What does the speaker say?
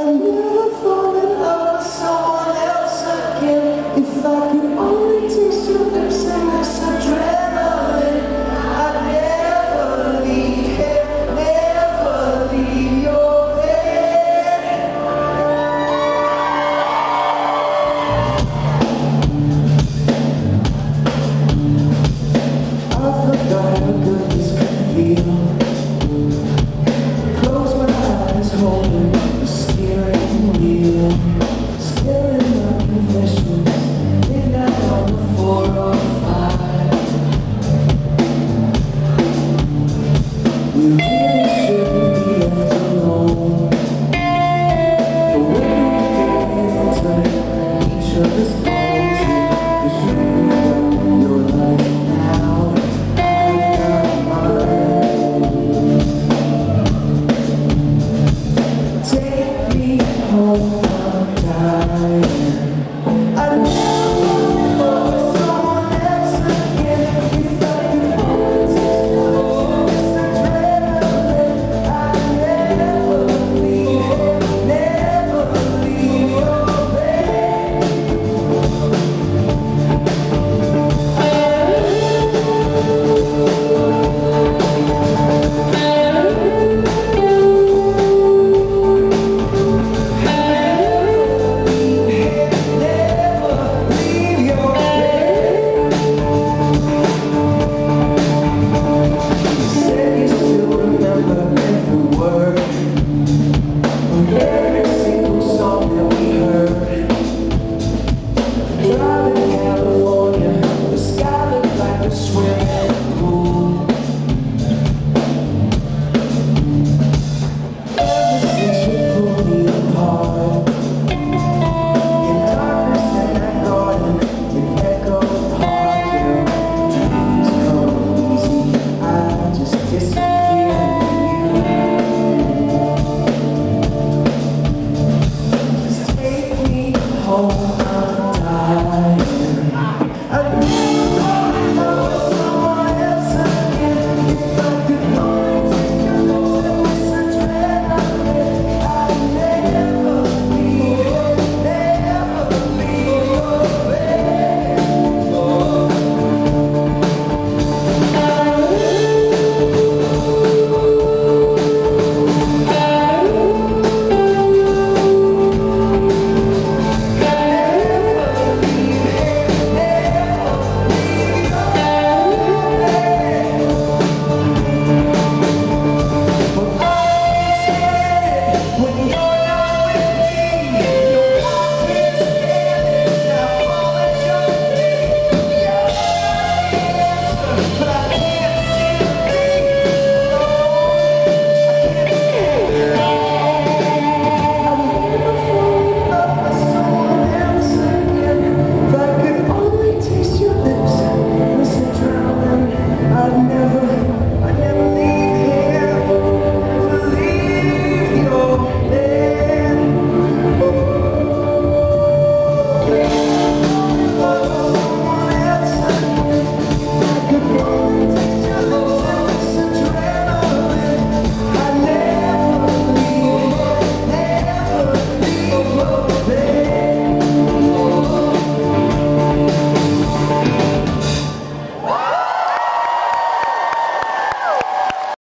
I never fall in love with someone